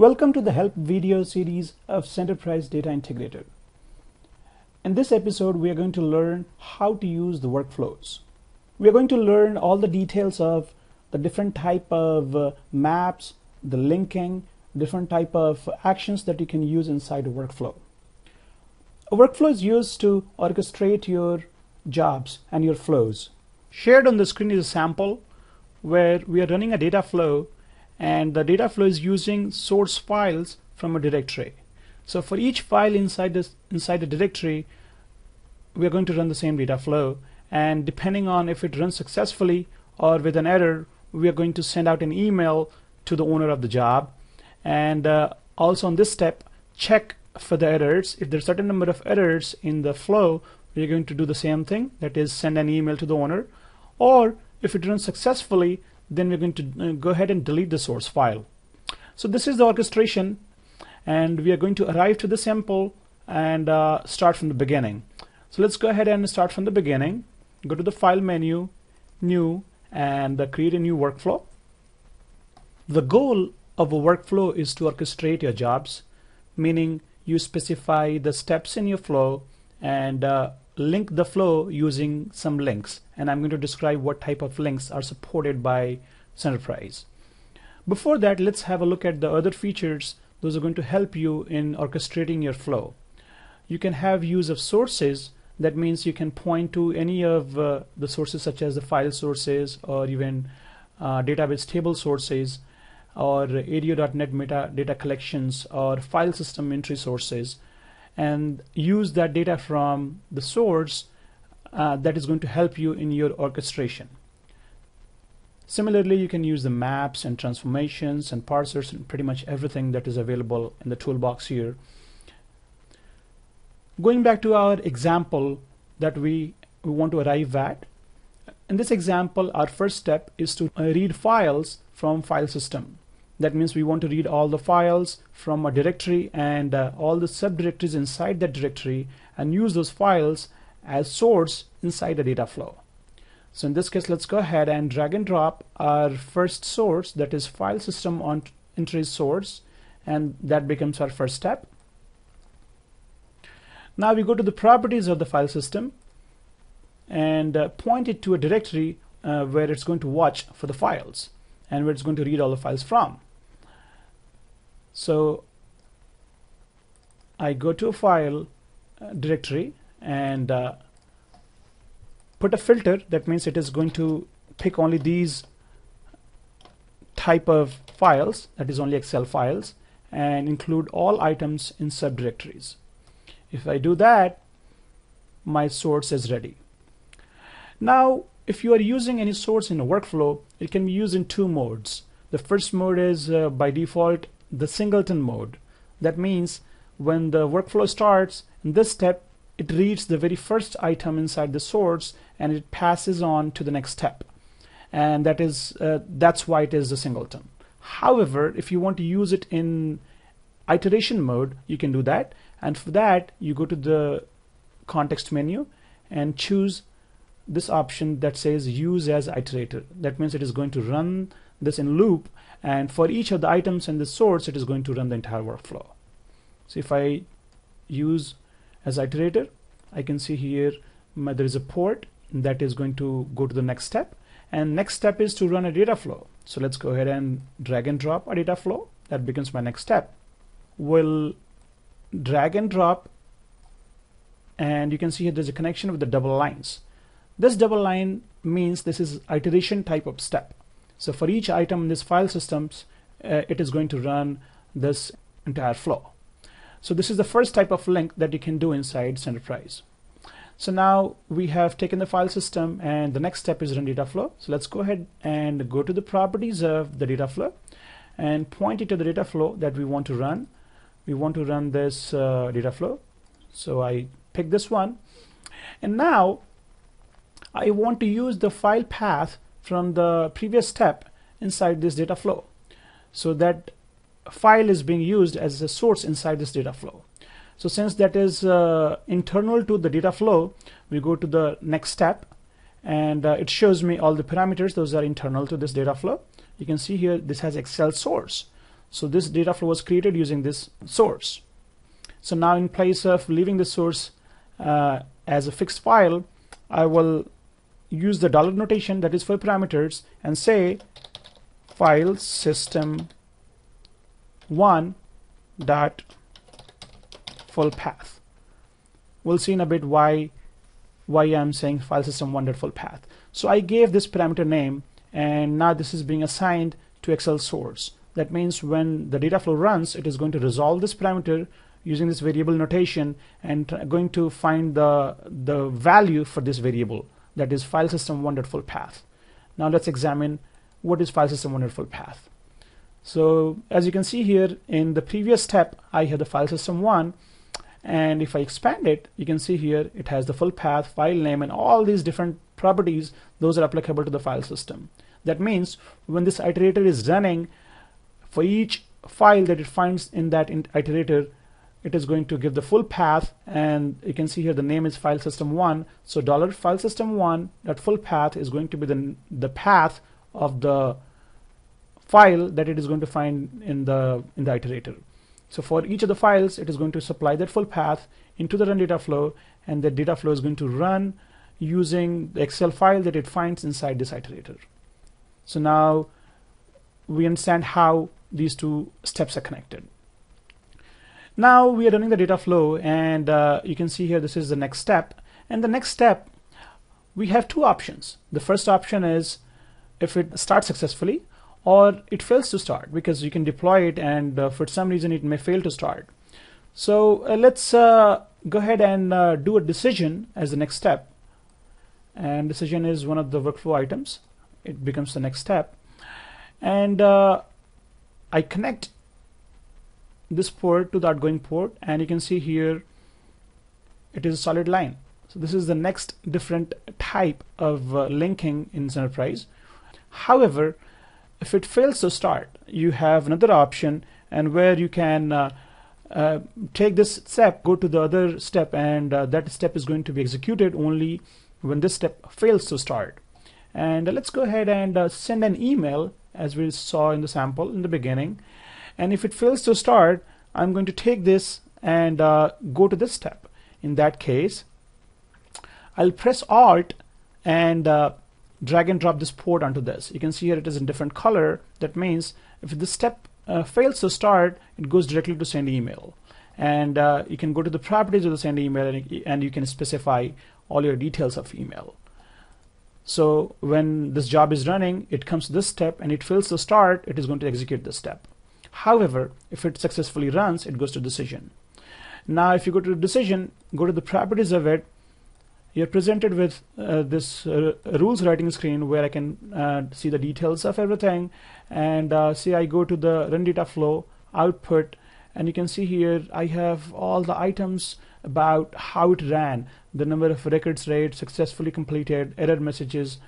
Welcome to the help video series of Centerprise Data Integrator. In this episode, we are going to learn how to use the workflows. We are going to learn all the details of the different type of uh, maps, the linking, different type of actions that you can use inside a workflow. A workflow is used to orchestrate your jobs and your flows. Shared on the screen is a sample where we are running a data flow and the data flow is using source files from a directory. So for each file inside this inside the directory, we are going to run the same data flow and depending on if it runs successfully or with an error, we are going to send out an email to the owner of the job and uh, also on this step check for the errors. If there's a certain number of errors in the flow, we're going to do the same thing that is send an email to the owner or if it runs successfully then we're going to uh, go ahead and delete the source file. So this is the orchestration and we are going to arrive to the sample and uh, start from the beginning. So let's go ahead and start from the beginning. Go to the file menu, new and uh, create a new workflow. The goal of a workflow is to orchestrate your jobs, meaning you specify the steps in your flow and uh, link the flow using some links and I'm going to describe what type of links are supported by Centerprise. Before that let's have a look at the other features those are going to help you in orchestrating your flow. You can have use of sources that means you can point to any of uh, the sources such as the file sources or even uh, database table sources or ADO.NET metadata collections or file system entry sources and use that data from the source uh, that is going to help you in your orchestration. Similarly, you can use the maps and transformations and parsers and pretty much everything that is available in the toolbox here. Going back to our example that we, we want to arrive at, in this example, our first step is to uh, read files from file system. That means we want to read all the files from a directory and uh, all the subdirectories inside that directory and use those files as source inside the data flow. So in this case, let's go ahead and drag and drop our first source that is file system on entry source and that becomes our first step. Now we go to the properties of the file system and uh, point it to a directory uh, where it's going to watch for the files and where it's going to read all the files from. So I go to a file uh, directory and uh, put a filter that means it is going to pick only these type of files that is only Excel files and include all items in subdirectories. If I do that my source is ready. Now if you are using any source in a workflow it can be used in two modes. The first mode is uh, by default the singleton mode. That means when the workflow starts, in this step, it reads the very first item inside the source and it passes on to the next step. And that is uh, that's why it is a singleton. However, if you want to use it in iteration mode, you can do that. And for that, you go to the context menu and choose this option that says use as iterator. That means it is going to run this in loop and for each of the items in the source it is going to run the entire workflow. So if I use as iterator I can see here my, there is a port that is going to go to the next step and next step is to run a data flow. So let's go ahead and drag and drop a data flow. That becomes my next step. We'll drag and drop and you can see here there's a connection with the double lines. This double line means this is iteration type of step so for each item in this file systems, uh, it is going to run this entire flow. So this is the first type of link that you can do inside Centerprise. So now we have taken the file system and the next step is run data flow. So let's go ahead and go to the properties of the data flow and point it to the data flow that we want to run. We want to run this uh, data flow. So I pick this one and now I want to use the file path from the previous step inside this data flow. So that file is being used as a source inside this data flow. So since that is uh, internal to the data flow, we go to the next step and uh, it shows me all the parameters. Those are internal to this data flow. You can see here this has Excel source. So this data flow was created using this source. So now in place of leaving the source uh, as a fixed file, I will use the dollar notation that is for parameters and say file system one dot full path. We'll see in a bit why why I'm saying file system one dot full path. So I gave this parameter name and now this is being assigned to Excel source. That means when the data flow runs, it is going to resolve this parameter using this variable notation and going to find the, the value for this variable that is file system wonderful path. Now let's examine what is file system wonderful path. So as you can see here in the previous step, I have the file system one and if I expand it, you can see here it has the full path, file name and all these different properties, those are applicable to the file system. That means when this iterator is running, for each file that it finds in that iterator, it is going to give the full path and you can see here the name is file system one. So dollar file system one that full path is going to be the the path of the file that it is going to find in the in the iterator. So for each of the files it is going to supply that full path into the run data flow and the data flow is going to run using the excel file that it finds inside this iterator. So now we understand how these two steps are connected now we are running the data flow and uh, you can see here this is the next step. And the next step, we have two options. The first option is if it starts successfully or it fails to start because you can deploy it and uh, for some reason it may fail to start. So uh, let's uh, go ahead and uh, do a decision as the next step. And decision is one of the workflow items. It becomes the next step. And uh, I connect this port to the outgoing port and you can see here it is a solid line. So this is the next different type of uh, linking in Centerprise. However if it fails to start you have another option and where you can uh, uh, take this step go to the other step and uh, that step is going to be executed only when this step fails to start. And uh, let's go ahead and uh, send an email as we saw in the sample in the beginning and if it fails to start I'm going to take this and uh, go to this step. In that case I'll press alt and uh, drag and drop this port onto this. You can see here it is in different color. That means if this step uh, fails to start it goes directly to send email. And uh, you can go to the properties of the send email and, and you can specify all your details of email. So when this job is running it comes to this step. And it fails to start it is going to execute this step However, if it successfully runs, it goes to decision. Now, if you go to decision, go to the properties of it, you're presented with uh, this uh, rules writing screen where I can uh, see the details of everything and uh, see I go to the run data flow output and you can see here I have all the items about how it ran the number of records read successfully completed error messages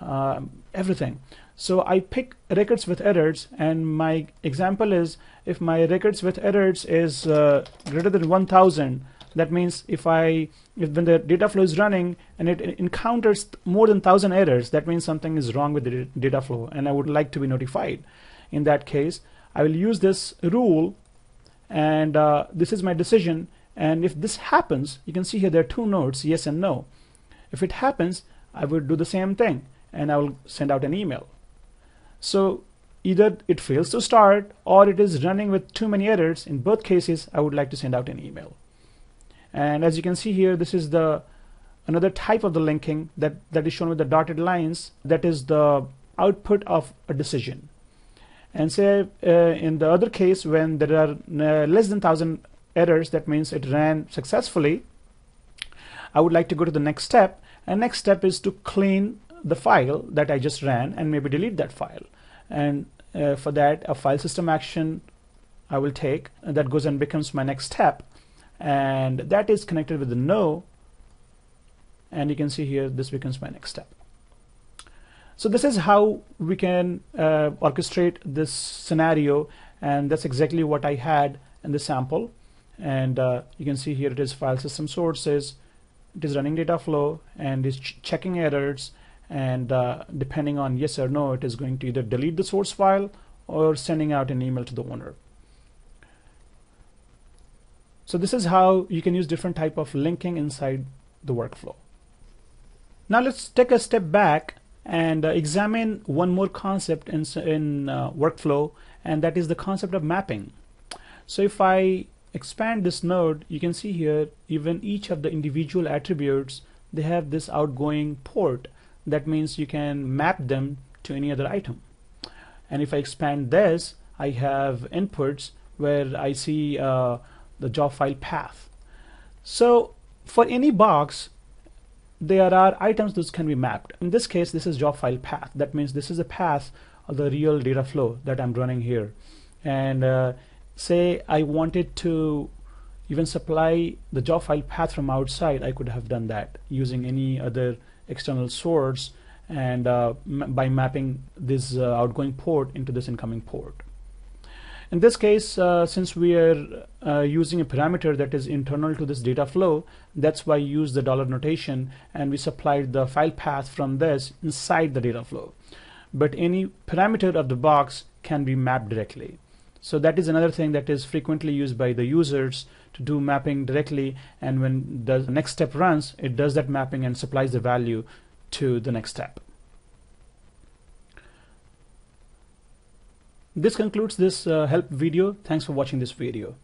um, everything so I pick records with errors and my example is if my records with errors is uh, greater than 1000 that means if I if when the data flow is running and it encounters more than 1000 errors that means something is wrong with the data flow and I would like to be notified. In that case I will use this rule and uh, this is my decision. And if this happens you can see here there are two nodes yes and no. If it happens I would do the same thing and I will send out an email so either it fails to start or it is running with too many errors. In both cases, I would like to send out an email. And as you can see here, this is the another type of the linking that, that is shown with the dotted lines. That is the output of a decision. And say uh, in the other case, when there are uh, less than 1,000 errors, that means it ran successfully. I would like to go to the next step. And next step is to clean the file that I just ran and maybe delete that file. And uh, for that, a file system action I will take that goes and becomes my next step. And that is connected with the no. And you can see here, this becomes my next step. So this is how we can uh, orchestrate this scenario. And that's exactly what I had in the sample. And uh, you can see here it is file system sources. It is running data flow and is ch checking errors and uh, depending on yes or no it is going to either delete the source file or sending out an email to the owner. So this is how you can use different type of linking inside the workflow. Now let's take a step back and uh, examine one more concept in, in uh, workflow and that is the concept of mapping. So if I expand this node you can see here even each of the individual attributes they have this outgoing port that means you can map them to any other item. And if I expand this I have inputs where I see uh, the job file path. So for any box there are items that can be mapped. In this case this is job file path. That means this is a path of the real data flow that I'm running here. And uh, say I wanted to even supply the job file path from outside I could have done that using any other external source and uh, by mapping this uh, outgoing port into this incoming port. In this case, uh, since we are uh, using a parameter that is internal to this data flow, that's why I use the dollar notation and we supplied the file path from this inside the data flow. But any parameter of the box can be mapped directly. So that is another thing that is frequently used by the users to do mapping directly and when the next step runs, it does that mapping and supplies the value to the next step. This concludes this uh, help video. Thanks for watching this video.